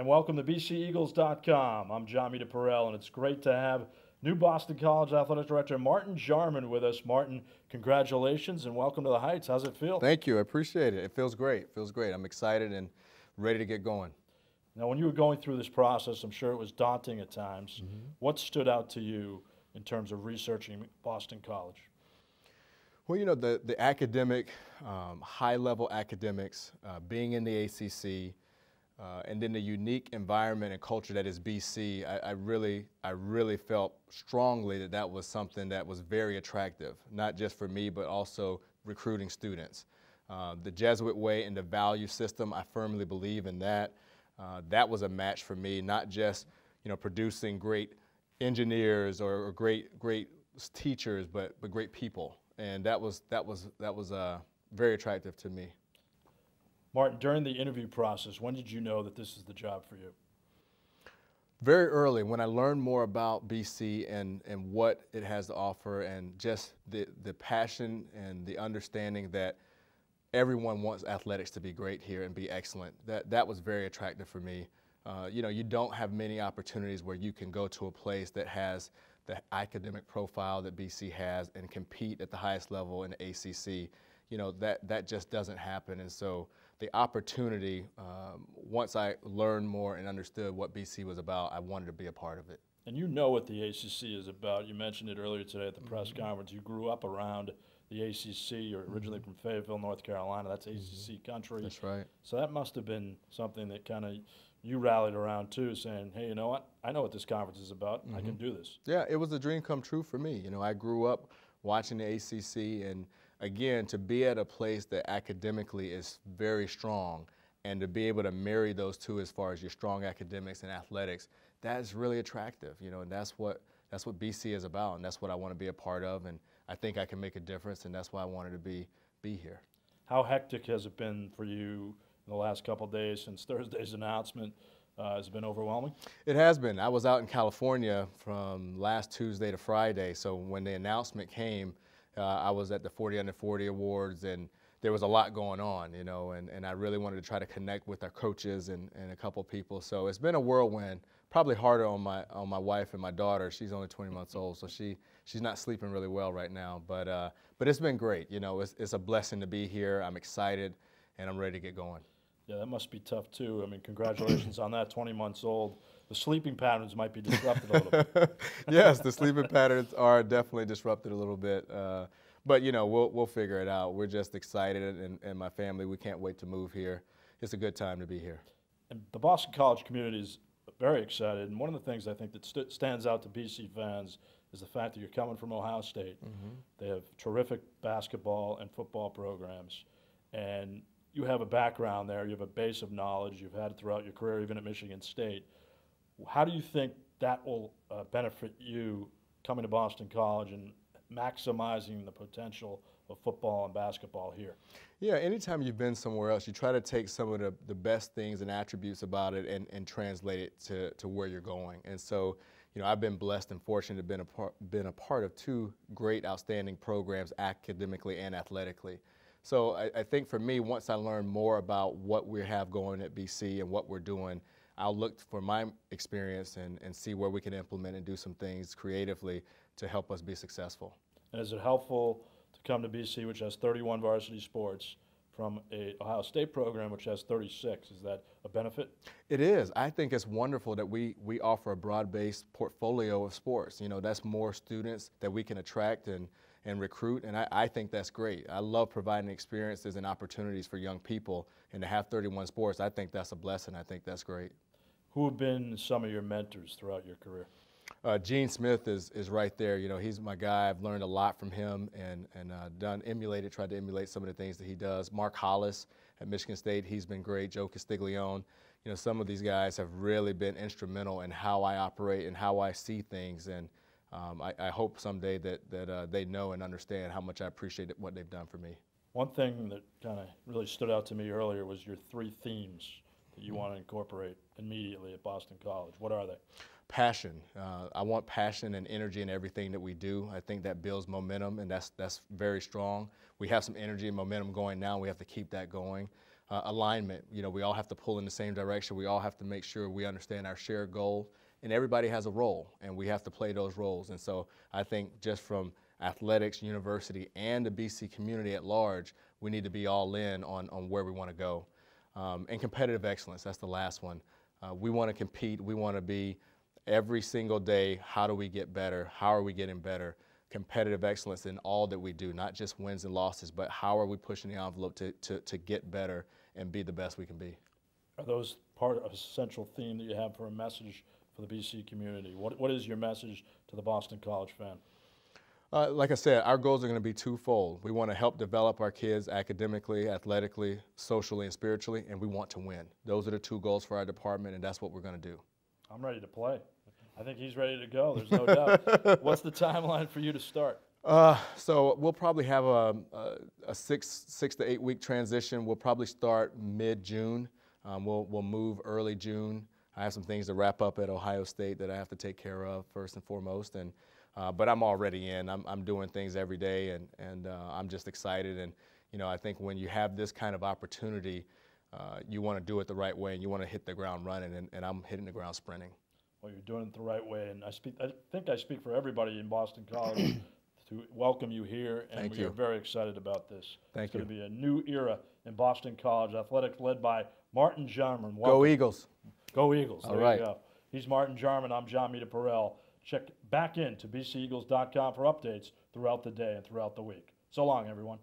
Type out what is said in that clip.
and welcome to BCEagles.com. I'm Jon Meterparel, and it's great to have new Boston College Athletic Director Martin Jarmond with us. Martin, congratulations and welcome to the Heights. How's it feel? Thank you. I appreciate it. It feels great. It feels great. I'm excited and ready to get going. Now, when you were going through this process, I'm sure it was daunting at times. Mm-hmm. What stood out to you in terms of researching Boston College? Well, you know, the, the academic, um, high level academics, uh, being in the ACC, uh, and then the unique environment and culture that is BC, I, I, really, I really felt strongly that that was something that was very attractive, not just for me, but also recruiting students. Uh, the Jesuit way and the value system, I firmly believe in that. Uh, that was a match for me, not just you know producing great engineers or, or great great teachers, but but great people, and that was that was that was uh, very attractive to me. Martin, during the interview process, when did you know that this is the job for you? Very early, when I learned more about BC and, and what it has to offer, and just the, the passion and the understanding that everyone wants athletics to be great here and be excellent. That, that was very attractive for me. Uh, you know, you don't have many opportunities where you can go to a place that has the academic profile that BC has and compete at the highest level in the ACC. You know, that, that just doesn't happen. And so the opportunity, um, once I learned more and understood what BC was about, I wanted to be a part of it. And you know what the ACC is about. You mentioned it earlier today at the press mm-hmm. conference. You grew up around the ACC. You're originally mm-hmm. from Fayetteville, North Carolina. That's ACC mm-hmm. country. That's right. So that must have been something that kind of you rallied around too, saying, "Hey, you know what? I know what this conference is about. I can do this." Yeah, it was a dream come true for me. You know, I grew up watching the ACC and again, to be at a place that academically is very strong and to be able to marry those two as far as your strong academics and athletics, that's really attractive, you know, and that's what that's what BC is about, and that's what I want to be a part of, and I think I can make a difference, and that's why I wanted to be be here. How hectic has it been for you in the last couple days since Thursday's announcement? Uh, has it been overwhelming? It has been. I was out in California from last Tuesday to Friday, so when the announcement came, uh, I was at the 40 Under 40 Awards, and there was a lot going on, you know, and, and I really wanted to try to connect with our coaches and, and a couple people. So it's been a whirlwind. Probably harder on my on my wife and my daughter. She's only 20 months old, so she she's not sleeping really well right now. But uh, but it's been great. You know, it's, it's a blessing to be here. I'm excited, and I'm ready to get going. Yeah, that must be tough too. I mean, congratulations on that. 20 months old the sleeping patterns might be disrupted a little bit. yes, the sleeping patterns are definitely disrupted a little bit. Uh, but you know, we'll we'll figure it out. We're just excited, and, and my family, we can't wait to move here. It's a good time to be here. And the Boston College community is very excited. And one of the things I think that st- stands out to BC fans is the fact that you're coming from Ohio State. Mm-hmm. They have terrific basketball and football programs, and you have a background there. You have a base of knowledge. You've had it throughout your career, even at Michigan State. How do you think that will uh, benefit you coming to Boston College and maximizing the potential of football and basketball here? Yeah, anytime you've been somewhere else, you try to take some of the, the best things and attributes about it and, and translate it to, to where you're going. And so, you know, I've been blessed and fortunate to have been a, part, been a part of two great, outstanding programs academically and athletically. So I, I think for me, once I learned more about what we have going at BC and what we're doing, I'll look for my experience and, and see where we can implement and do some things creatively to help us be successful. And is it helpful to come to BC, which has 31 varsity sports, from a Ohio State program which has 36. Is that a benefit? It is. I think it's wonderful that we we offer a broad-based portfolio of sports. You know, that's more students that we can attract and and recruit, and I, I think that's great. I love providing experiences and opportunities for young people, and to have 31 sports, I think that's a blessing. I think that's great. Who have been some of your mentors throughout your career? Uh, Gene Smith is, is right there. You know, he's my guy. I've learned a lot from him and, and uh, done emulated, tried to emulate some of the things that he does. Mark Hollis at Michigan State, he's been great. Joe Castiglione. You know, some of these guys have really been instrumental in how I operate and how I see things. And um, I, I, hope someday that, that uh, they know and understand how much I appreciate what they've done for me. One thing that kind of really stood out to me earlier was your three themes you want to incorporate immediately at Boston College? What are they? Passion. Uh, I want passion and energy in everything that we do. I think that builds momentum, and that's that's very strong. We have some energy and momentum going now. We have to keep that going. uh, alignment. You know, we all have to pull in the same direction. We all have to make sure we understand our shared goal, and everybody has a role, and we have to play those roles. And so I think just from athletics, university, and the BC community at large, we need to be all in on, on where we want to go. Um, and competitive excellence, that's the last one. Uh, we want to compete. We want to be every single day, how do we get better? How are we getting better? Competitive excellence in all that we do, not just wins and losses, but how are we pushing the envelope to, to, to get better and be the best we can be? Are those part of a central theme that you have for a message for the BC community? What, what is your message to the Boston College fan? Uh, like I said, our goals are going to be twofold. We want to help develop our kids academically, athletically, socially, and spiritually, and we want to win. Those are the two goals for our department, and that's what we're going to do. I'm ready to play. I think he's ready to go. There's no doubt. What's the timeline for you to start? Uh, so we'll probably have a, a, a, six six to eight week transition. We'll probably start mid June. Um, we'll we'll move early June. I have some things to wrap up at Ohio State that I have to take care of first and foremost, and uh, but I'm already in. I'm, I'm doing things every day, and and uh, I'm just excited. And you know, I think when you have this kind of opportunity, uh, you want to do it the right way, and you want to hit the ground running. And, and I'm hitting the ground sprinting. Well, you're doing it the right way, and I speak. I think I speak for everybody in Boston College to welcome you here, and Thank we you. are very excited about this. Thank it's going you. to be a new era in Boston College athletics, led by Martin Jarmond. Go Eagles! Go Eagles! All there right. you go. He's Martin Jarmond. I'm Jon Meterparel. Check back in to bceagles.com for updates throughout the day and throughout the week. So long, everyone.